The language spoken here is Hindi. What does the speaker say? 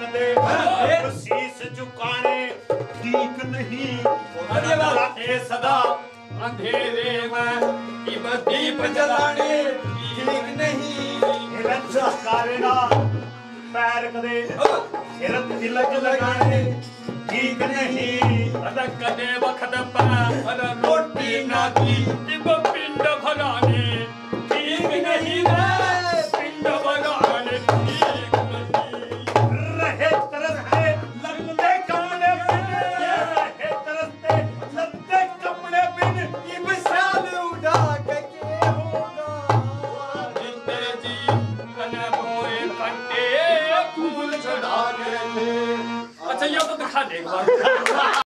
नहीं ते न दे हाँ। शीस झुकाने ठीक नहीं। अरे सदा अंधेरे में दीप जलाने ठीक नहीं। हिरन कारेना पैर कदे हिरन तिलक लगाने ठीक नहीं। अरे कदे वक्त पर अच्छा या तो दिखा देगा